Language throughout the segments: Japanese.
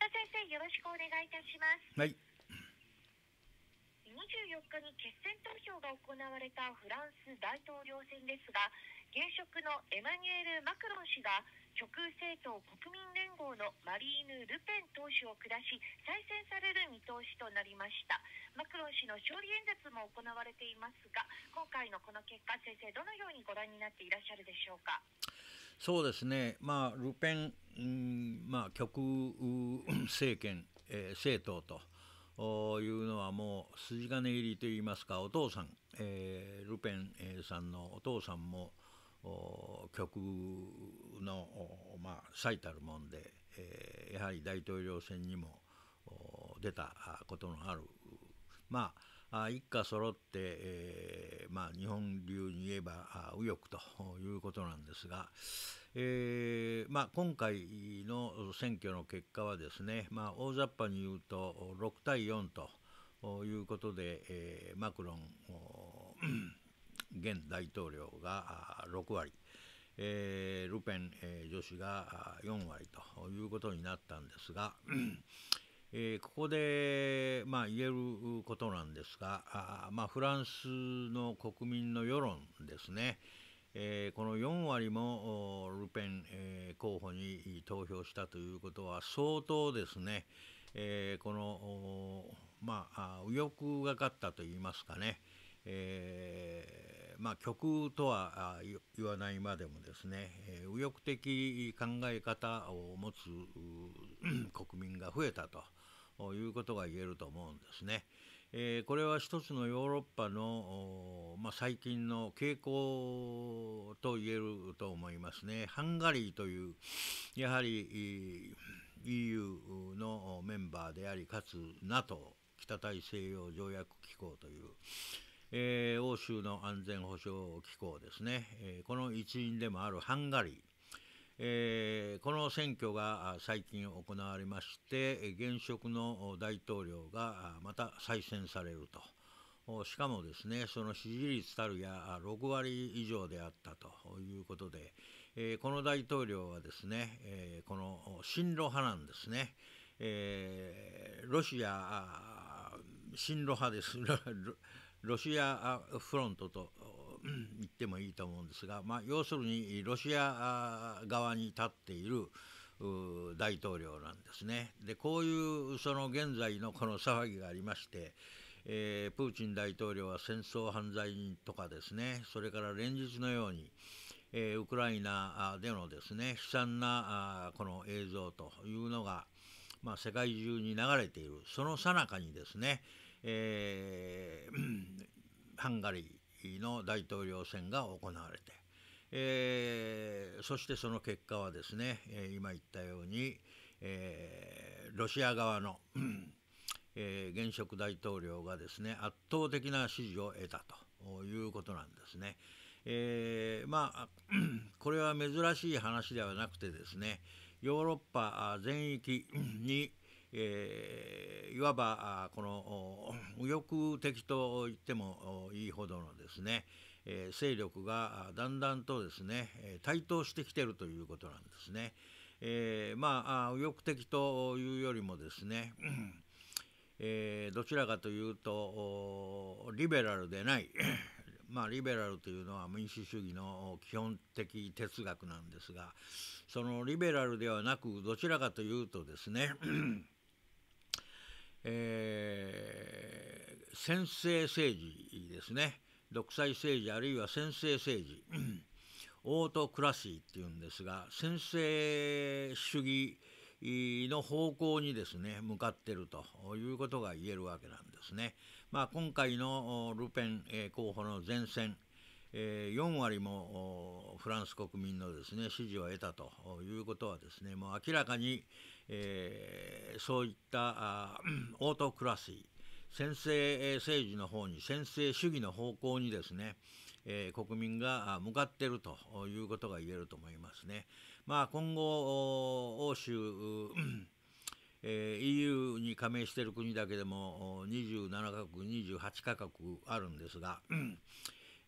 安田先生よろしくお願いいたします。はい。24日に決選投票が行われたフランス大統領選ですが現職のエマニュエル・マクロン氏が極右政党国民連合のマリーヌ・ルペン党首を下し再選される見通しとなりました。マクロン氏の勝利演説も行われていますが今回のこの結果先生どのようにご覧になっていらっしゃるでしょうか？そうですね、まあ、ルペン、うんまあ、極右政権、えー、政党というのはもう筋金入りといいますかお父さん、えー、ルペンさんのお父さんも極右の、まあ、最たるもんで、えー、やはり大統領選にも出たことのあるまあ一家揃って、えーまあ、日本流に言えば右翼ということなんですが、えーまあ、今回の選挙の結果はですね、まあ、大雑把に言うと6対4ということで、えー、マクロン現大統領が6割、えー、ルペン、女子が4割ということになったんですが、えー、ここで、まあ、言えることなんですがあ、まあ、フランスの国民の世論ですね、えー、この4割もルペン、えー、候補に投票したということは相当ですね、え、このまあ右翼がかったといいますかね、えー、まあ極とは言わないまでもですね、えー、右翼的考え方を持つ国民が増えたと。いうことが言えると思うんですね。えー、これは一つのヨーロッパの、まあ、最近の傾向と言えると思いますね。ハンガリーというやはり EU のメンバーでありかつ NATO 北大西洋条約機構という、えー、欧州の安全保障機構ですね、えー、この一員でもあるハンガリーえー、この選挙が最近行われまして現職の大統領がまた再選されると。しかもですねその支持率たるや6割以上であったということで、えー、この大統領はですね、えー、この親ロ派なんですね、えー、ロシア親ロ派です。ロシアフロントと言ってもいいと思うんですが、まあ、要するにロシア側に立っている大統領なんですね。でこういうその現在のこの騒ぎがありまして、えー、プーチン大統領は戦争犯罪人とかですねそれから連日のように、えー、ウクライナでのですね悲惨なこの映像というのが、まあ、世界中に流れているその最中にですね、えー、ハンガリーの大統領選が行われて、えー、そしてその結果はですね、えー、今言ったように、えー、ロシア側の、えー、現職大統領がですね圧倒的な支持を得たということなんですね。えー、まあこれは珍しい話ではなくてですねヨーロッパ全域に、えー、いわばこの右翼的と言ってもいいほどのですね、えー、勢力がだんだんとですね台頭してきてるということなんですね。えー、まあ右翼的というよりもですね、えー、どちらかというとリベラルでない まあ、リベラルというのは民主主義の基本的哲学なんですがそのリベラルではなくどちらかというとですねえー、先制政治ですね。独裁政治あるいは先制政治。オートクラシーっていうんですが先制主義の方向にですね向かってるということが言えるわけなんですね。まあ、今回のルペン候補の前線えー、4割もフランス国民のですね支持を得たということはですねもう明らかに、えー、そういった オートクラシー先制政治の方に先制主義の方向にですね、えー、国民が向かっているということが言えると思いますね。まあ、今後欧州えー、EU に加盟している国だけでも27カ国28カ国あるんですが、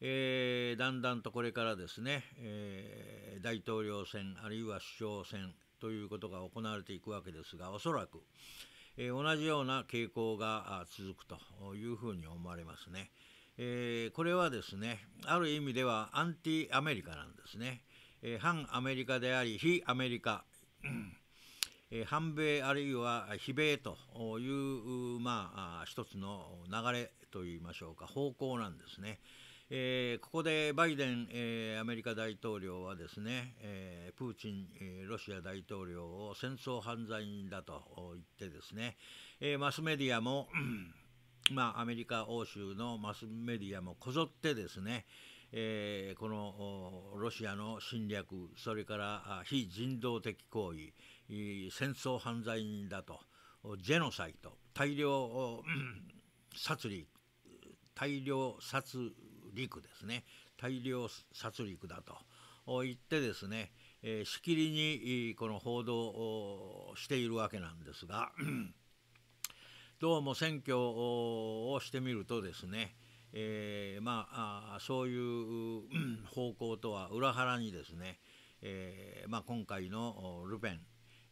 えー、だんだんとこれからですね、えー、大統領選あるいは首相選ということが行われていくわけですがおそらく、えー、同じような傾向が続くというふうに思われますね。えー、これはですねある意味ではアンティアメリカなんですね。えー、反アメリカであり非アメリカ、えー、反米あるいは非米という、まあ、一つの流れといいましょうか方向なんですね。えー、ここでバイデン、えー、アメリカ大統領はですね、えー、プーチン、えロシア大統領を戦争犯罪人だと言ってですね、えマスメディアも、まあ、アメリカ欧州のマスメディアもこぞってですね、えこのロシアの侵略それから非人道的行為戦争犯罪人だとジェノサイト 大量殺戮大量殺陸ですね。大量殺戮だと。言ってですね、えー、しきりにこの報道をしているわけなんですが どうも選挙をしてみるとですね、えー、まあそういう方向とは裏腹にですね、えーまあ、今回のルペン、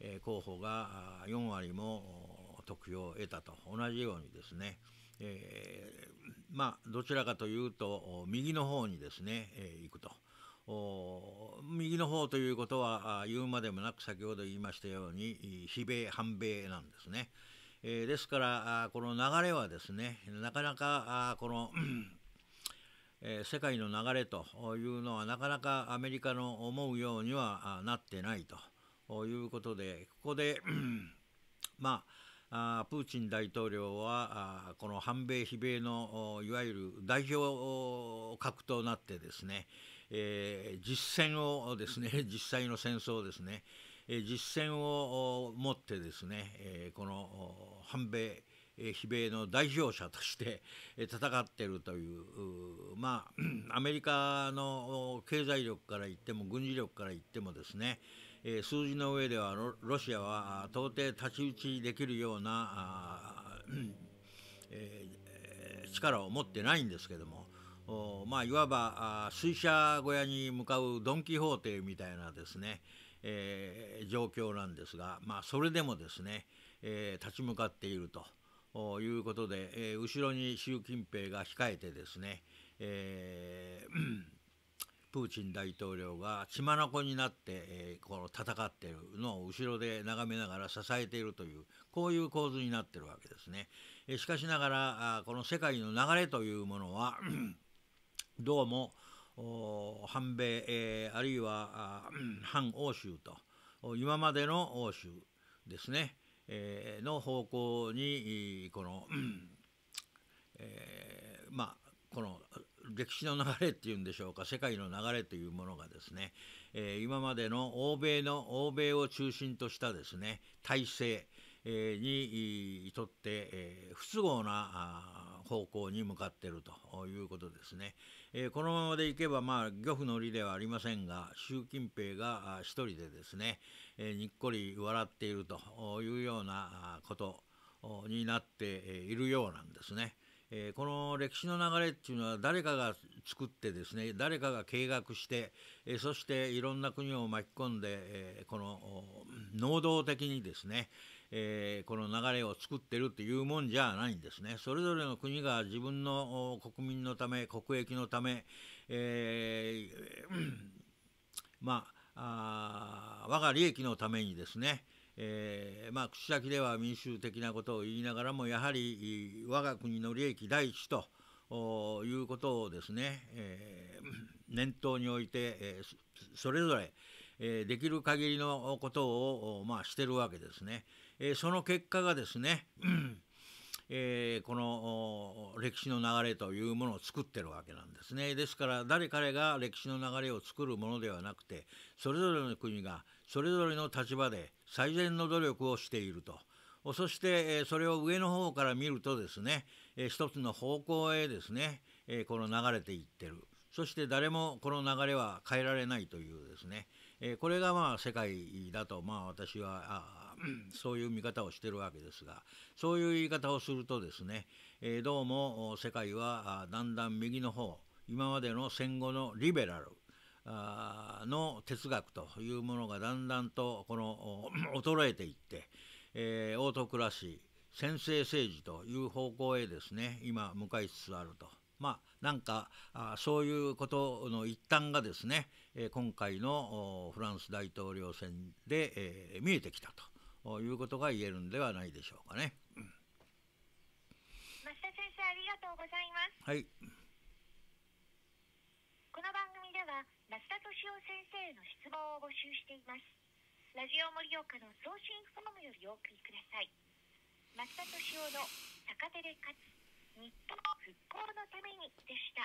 え、候補が4割も得票を得たと。同じようにですね、え、まあ、どちらかというと右の方にですね、えー、行くと。右の方ということは言うまでもなく先ほど言いましたように非米反米なんですね。えー、ですからこの流れはですねなかなかこのえー、世界の流れというのはなかなかアメリカの思うようにはなってないということでここでまああプーチン大統領はあこの反米非米のいわゆる代表格となってですね、えー、実戦をですね 実際の戦争ですね、えー、実戦を持ってですね、えー、この反米非米の代表者として戦っているというまあ アメリカの経済力から言っても軍事力から言ってもですねえ、数字の上ではロシアは到底太刀打ちできるようなえー、力を持ってないんですけどもまあいわば水車小屋に向かうドン・キホーテみたいなですね、えー、状況なんですが、まあ、それでもですね、えー、立ち向かっているということで、えー、後ろに習近平が控えてですね、えープーチン大統領が血眼になって、えー、この戦っているのを後ろで眺めながら支えているというこういう構図になっているわけですね。え、しかしながらあこの世界の流れというものは どうも反米、えー、あるいは反欧州と今までの欧州ですね、えー、の方向にこの、えー、まあこの歴史の流れっていうんでしょうか世界の流れというものがですね、えー、今までの欧米の欧米を中心としたですね体制、にとって、不都合な方向に向かっているということですね、このままでいけばまあ漁夫の利ではありませんが習近平が一人でですね、にっこり笑っているというようなことになっているようなんですね。えー、この歴史の流れっていうのは誰かが作ってですね誰かが計画して、えー、そしていろんな国を巻き込んで、えー、この能動的にですね、えこの流れを作ってるっていうもんじゃないんですね。それぞれの国が自分の国民のため国益のため、えまあ我が利益のためにですね、えー、まあ、口先では民主的なことを言いながらもやはり我が国の利益第一ということをですね、えー、念頭に置いて、えー、それぞれ、えー、できる限りのことを、まあ、してるわけですね。えー、その結果がですね、えー、この歴史の流れというものを作ってるわけなんですね。ですから誰彼が歴史の流れを作るものではなくてそれぞれの国がそれぞれの立場で最善の努力をしていると。そしてそれを上の方から見るとですね一つの方向へですねこの流れていってるそして誰もこの流れは変えられないというですねこれがまあ世界だとまあ私はそういう見方をしてるわけですがそういう言い方をするとですね、え、どうも世界はだんだん右の方今までの戦後のリベラルの哲学というものがだんだんとこの 衰えていって、え、オートクラシー先制政治という方向へですね今向かいつつあると。まあ、なんかあそういうことの一端がですね、え、今回のフランス大統領選で、え、見えてきたとということが言えるんではないでしょうかね。増田先生ありがとうございます。はい。この番組では増田敏夫先生への質問を募集しています。ラジオ盛岡の送信フォームよりお送りください。増田敏夫の逆手で勝つ日本復興のためにでした。